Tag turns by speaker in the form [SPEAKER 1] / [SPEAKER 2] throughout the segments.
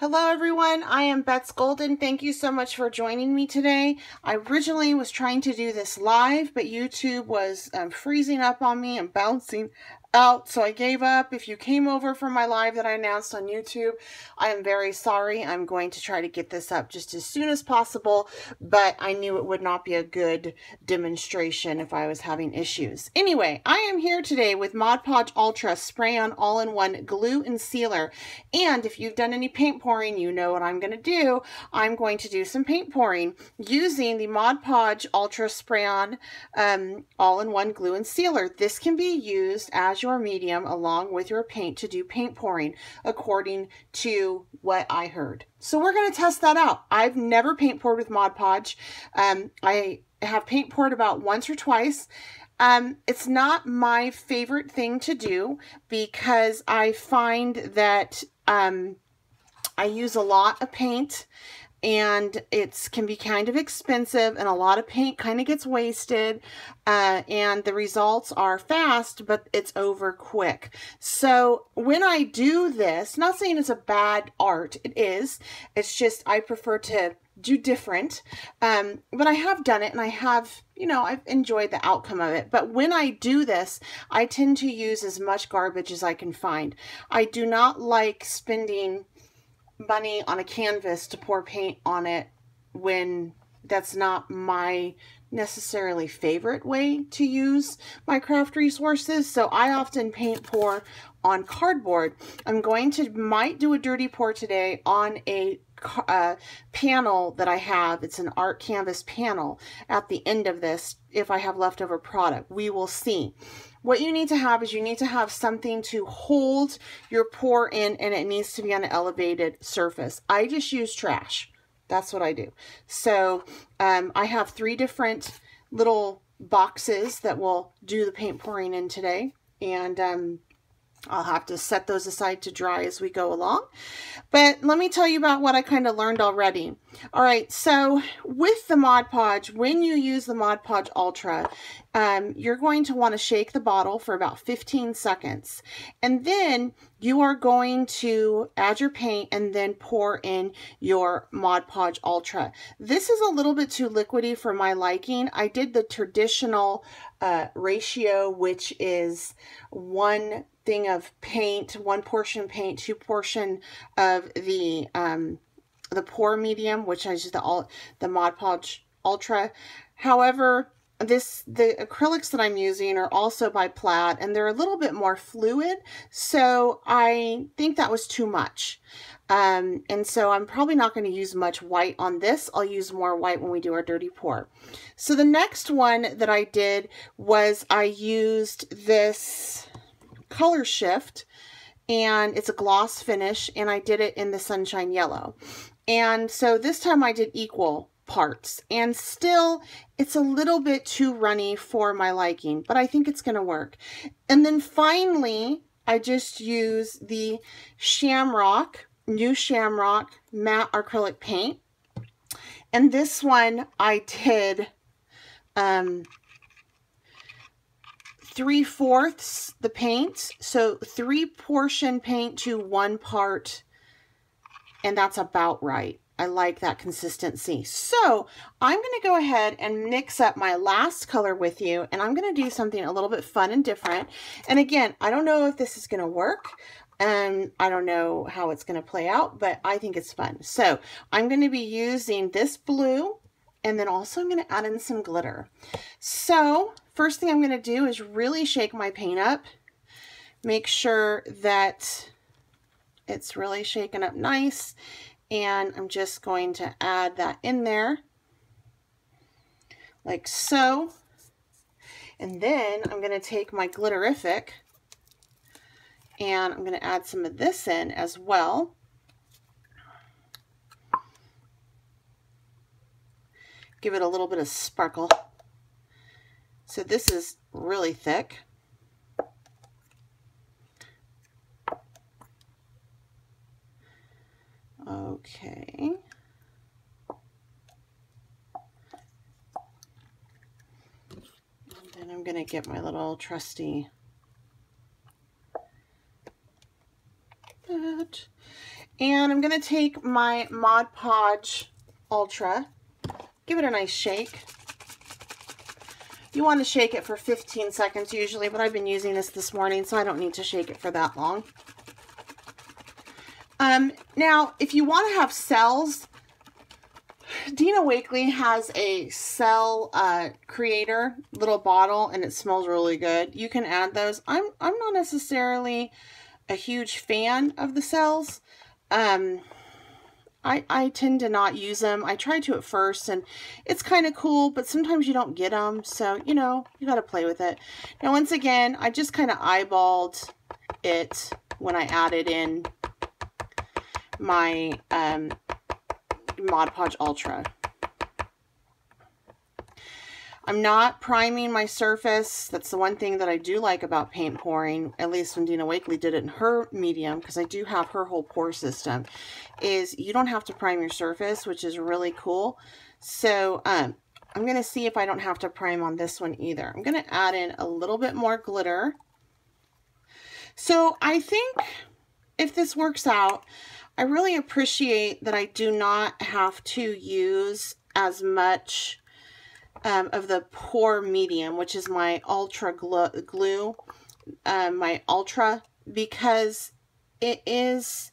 [SPEAKER 1] Hello everyone, I am Betz Golden. Thank you so much for joining me today. I originally was trying to do this live, but YouTube was um, freezing up on me and bouncing out, so I gave up. If you came over from my live that I announced on YouTube, I am very sorry. I'm going to try to get this up just as soon as possible, but I knew it would not be a good demonstration if I was having issues. Anyway, I am here today with Mod Podge Ultra Spray-On All-in-One Glue and Sealer, and if you've done any paint pouring, you know what I'm going to do. I'm going to do some paint pouring using the Mod Podge Ultra Spray-On um, All-in-One Glue and Sealer. This can be used as your medium along with your paint to do paint pouring according to what I heard. So we're going to test that out. I've never paint poured with Mod Podge. Um, I have paint poured about once or twice. Um, it's not my favorite thing to do because I find that um, I use a lot of paint and it can be kind of expensive and a lot of paint kind of gets wasted uh, and the results are fast but it's over quick. So when I do this not saying it's a bad art it is it's just I prefer to do different um, but I have done it and I have you know I've enjoyed the outcome of it. But when I do this I tend to use as much garbage as I can find. I do not like spending money on a canvas to pour paint on it when that's not my necessarily favorite way to use my craft resources. So I often paint pour on cardboard. I'm going to, might do a dirty pour today on a uh, panel that I have. It's an art canvas panel at the end of this if I have leftover product. We will see. What you need to have is you need to have something to hold your pour in and it needs to be on an elevated surface. I just use trash. That's what I do. So um, I have three different little boxes that will do the paint pouring in today. And um, I'll have to set those aside to dry as we go along. But let me tell you about what I kind of learned already. All right, so with the Mod Podge, when you use the Mod Podge Ultra, um, you're going to want to shake the bottle for about 15 seconds. And then you are going to add your paint and then pour in your Mod Podge Ultra. This is a little bit too liquidy for my liking. I did the traditional uh, ratio, which is one thing of paint, one portion paint, two portion of the um, the pour medium, which is the all the Mod Podge Ultra. However, this the acrylics that I'm using are also by Plaid and they're a little bit more fluid so I think that was too much um, and so I'm probably not going to use much white on this I'll use more white when we do our dirty pour so the next one that I did was I used this color shift and it's a gloss finish and I did it in the sunshine yellow and so this time I did equal parts. And still, it's a little bit too runny for my liking, but I think it's going to work. And then finally, I just use the Shamrock, new Shamrock matte acrylic paint. And this one I did um, three fourths the paint. So three portion paint to one part. And that's about right. I like that consistency. So I'm going to go ahead and mix up my last color with you and I'm going to do something a little bit fun and different. And again, I don't know if this is going to work and I don't know how it's going to play out, but I think it's fun. So I'm going to be using this blue and then also I'm going to add in some glitter. So first thing I'm going to do is really shake my paint up. Make sure that it's really shaken up nice and I'm just going to add that in there like so. And then I'm going to take my Glitterific and I'm going to add some of this in as well. Give it a little bit of sparkle. So this is really thick. Okay. And then I'm going to get my little trusty that. And I'm going to take my Mod Podge Ultra, give it a nice shake. You want to shake it for 15 seconds usually, but I've been using this this morning, so I don't need to shake it for that long. Um, now, if you want to have cells, Dina Wakley has a cell uh, creator little bottle, and it smells really good. You can add those. I'm I'm not necessarily a huge fan of the cells. Um, I, I tend to not use them. I tried to at first and it's kind of cool, but sometimes you don't get them. So, you know, you got to play with it. Now, once again, I just kind of eyeballed it when I added in my um, Mod Podge Ultra. I'm not priming my surface. That's the one thing that I do like about paint pouring, at least when Dina Wakley did it in her medium, because I do have her whole pour system, is you don't have to prime your surface, which is really cool. So um, I'm going to see if I don't have to prime on this one either. I'm going to add in a little bit more glitter. So I think if this works out, I really appreciate that I do not have to use as much um, of the Pour Medium, which is my Ultra Glue, um, my Ultra, because it is,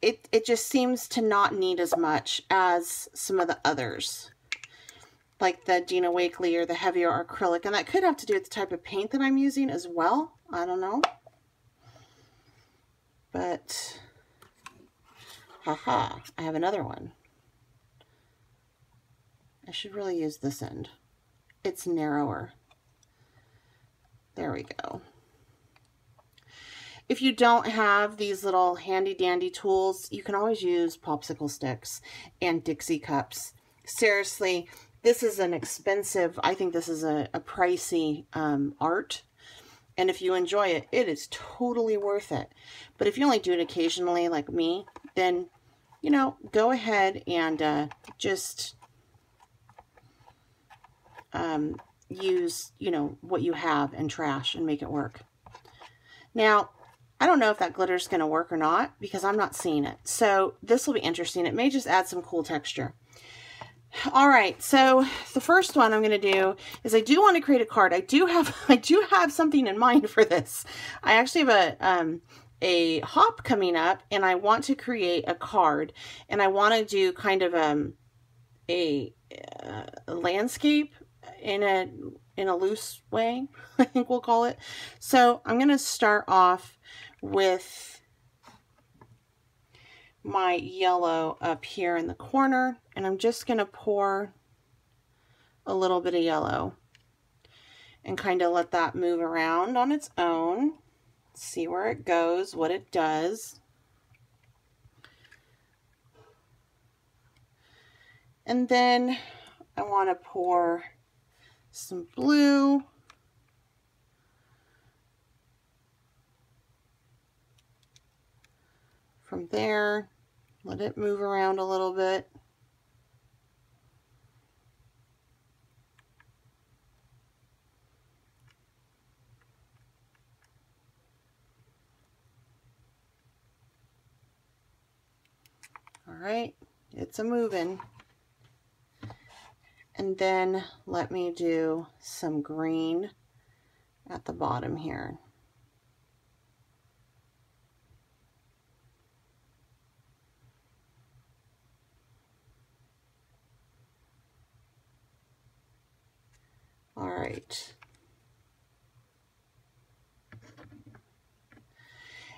[SPEAKER 1] it, it just seems to not need as much as some of the others, like the Dina Wakley or the heavier acrylic, and that could have to do with the type of paint that I'm using as well. I don't know. But, haha, I have another one. I should really use this end. It's narrower. There we go. If you don't have these little handy dandy tools, you can always use popsicle sticks and Dixie cups. Seriously, this is an expensive, I think this is a, a pricey um, art. And if you enjoy it, it is totally worth it. But if you only do it occasionally like me, then, you know, go ahead and uh, just um, use, you know, what you have and trash and make it work. Now, I don't know if that glitter is going to work or not because I'm not seeing it. So this will be interesting. It may just add some cool texture. All right, so the first one I'm going to do is I do want to create a card. I do have I do have something in mind for this. I actually have a um, a hop coming up, and I want to create a card, and I want to do kind of um, a, uh, a landscape in a in a loose way, I think we'll call it. So I'm going to start off with my yellow up here in the corner, and I'm just going to pour a little bit of yellow and kind of let that move around on its own. See where it goes, what it does. And then I want to pour some blue. From there, let it move around a little bit. All right, it's a moving. And then let me do some green at the bottom here. All right.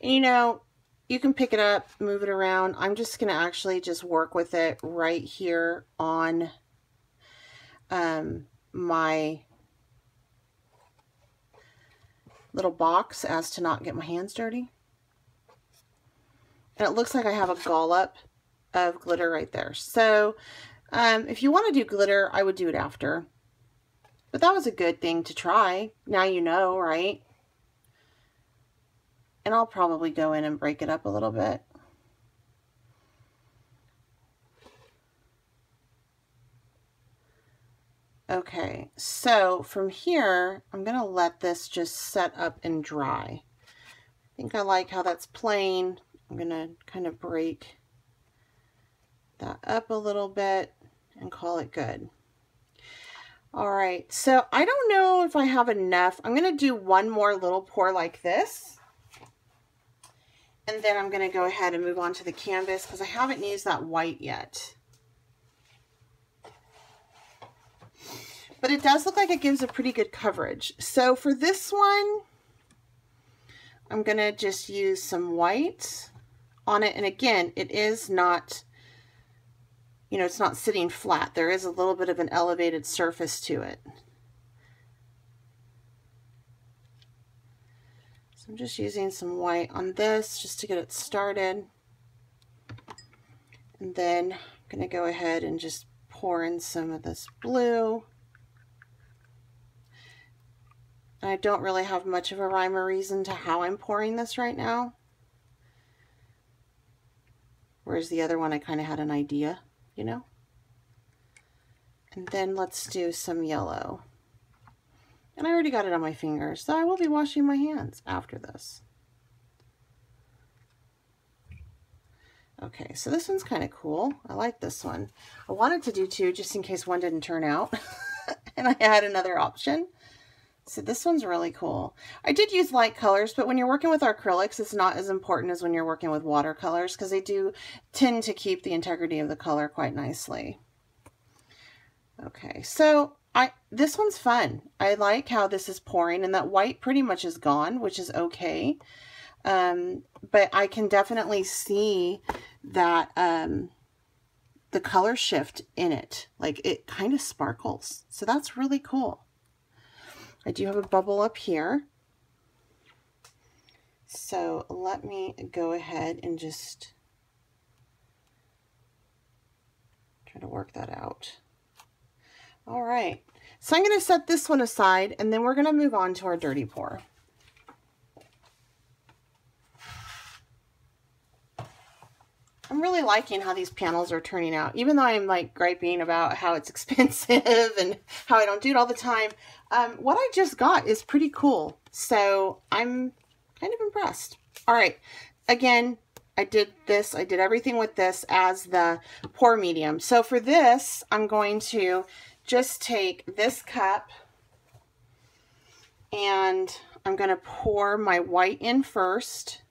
[SPEAKER 1] And, you know, you can pick it up, move it around. I'm just going to actually just work with it right here on um, my little box as to not get my hands dirty. And it looks like I have a dollop of glitter right there. So um, if you want to do glitter, I would do it after. But that was a good thing to try. Now you know, right? And I'll probably go in and break it up a little bit. Okay, so from here, I'm to let this just set up and dry. I think I like how that's plain. I'm to kind of break that up a little bit and call it good. All right, so I don't know if I have enough. I'm to do one more little pour like this. And then I'm to go ahead and move on to the canvas because I haven't used that white yet. But it does look like it gives a pretty good coverage. So for this one, I'm going to just use some white on it. And again, it is not you know, it's not sitting flat. There is a little bit of an elevated surface to it. So I'm just using some white on this just to get it started. And then I'm going to go ahead and just pour in some of this blue. I don't really have much of a rhyme or reason to how I'm pouring this right now. Whereas the other one I kind of had an idea you know? And then let's do some yellow. And I already got it on my fingers, so I will be washing my hands after this. Okay, so this one's kind of cool. I like this one. I wanted to do two just in case one didn't turn out. and I had another option. So this one's really cool. I did use light colors, but when you're working with acrylics, it's not as important as when you're working with watercolors because they do tend to keep the integrity of the color quite nicely. Okay, so I this one's fun. I like how this is pouring and that white pretty much is gone, which is okay. Um, but I can definitely see that um, the color shift in it. Like it kind of sparkles. So that's really cool. I do have a bubble up here. So let me go ahead and just try to work that out. All right, so I'm going to set this one aside and then we're going to move on to our dirty pour. Really liking how these panels are turning out. Even though I'm like griping about how it's expensive and how I don't do it all the time, um, what I just got is pretty cool. So I'm kind of impressed. All right. Again, I did this. I did everything with this as the pour medium. So for this, I'm going to just take this cup and I'm going to pour my white in first.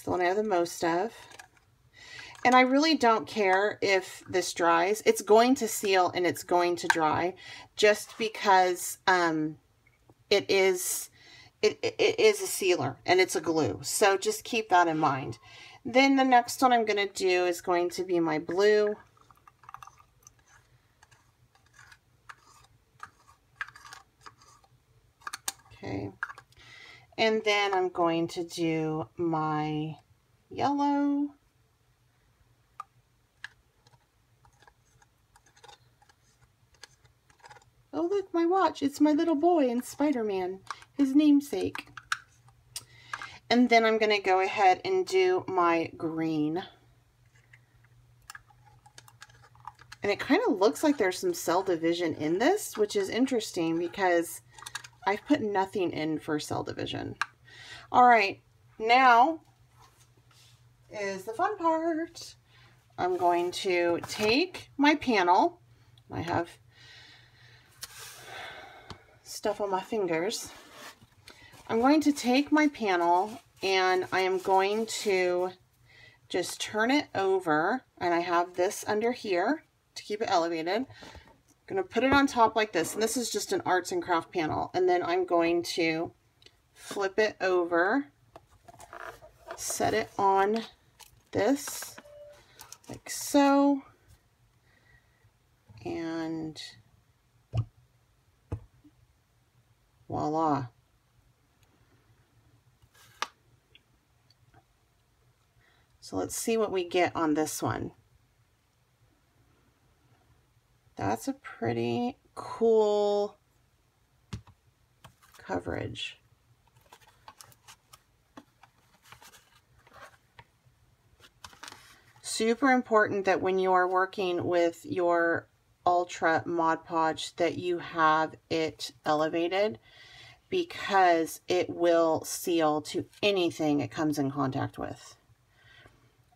[SPEAKER 1] It's the one I have the most of. And I really don't care if this dries. It's going to seal and it's going to dry just because um, it is it, it is a sealer and it's a glue. So just keep that in mind. Then the next one I'm going to do is going to be my blue. Okay. And then I'm going to do my yellow. Oh, look, my watch. It's my little boy in Spider-Man, his namesake. And then I'm going to go ahead and do my green. And it kind of looks like there's some cell division in this, which is interesting because I've put nothing in for cell division. All right, now is the fun part. I'm going to take my panel. I have stuff on my fingers. I'm going to take my panel and I am going to just turn it over and I have this under here to keep it elevated going to put it on top like this. And this is just an arts and craft panel. And then I'm going to flip it over, set it on this like so. And voila. So let's see what we get on this one. That's a pretty cool coverage. Super important that when you are working with your Ultra Mod Podge that you have it elevated because it will seal to anything it comes in contact with.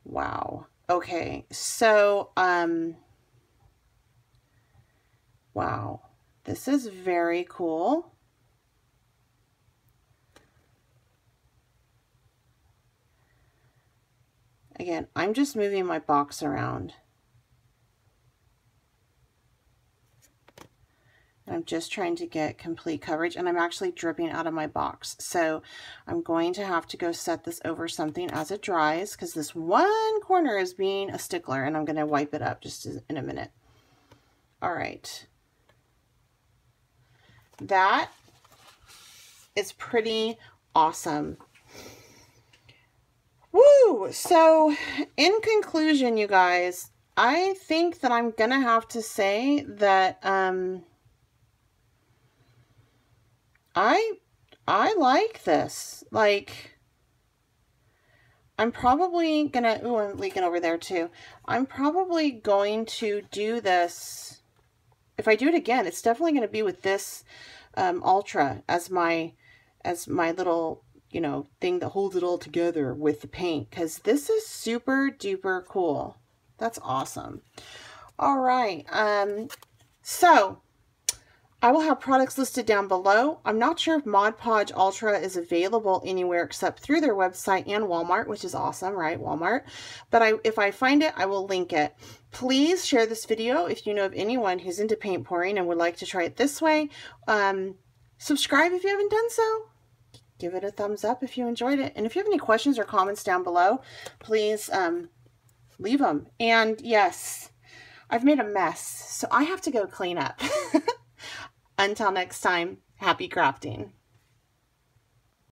[SPEAKER 1] Wow. Okay, so, um, wow, this is very cool. Again, I'm just moving my box around. I'm just trying to get complete coverage and I'm actually dripping out of my box. So I'm going to have to go set this over something as it dries because this one corner is being a stickler and I'm going to wipe it up just in a minute. All right. That is pretty awesome. Woo! So in conclusion, you guys, I think that I'm going to have to say that, um, I I like this. Like I'm probably gonna oh I'm leaking over there too. I'm probably going to do this if I do it again, it's definitely gonna be with this um, ultra as my as my little you know thing that holds it all together with the paint because this is super duper cool. That's awesome. All right. Um so I will have products listed down below. I'm not sure if Mod Podge Ultra is available anywhere except through their website and Walmart, which is awesome, right? Walmart. But I, if I find it, I will link it. Please share this video if you know of anyone who's into paint pouring and would like to try it this way. Um, subscribe if you haven't done so. Give it a thumbs up if you enjoyed it. And if you have any questions or comments down below, please um, leave them. And yes, I've made a mess, so I have to go clean up. Until next time, happy crafting.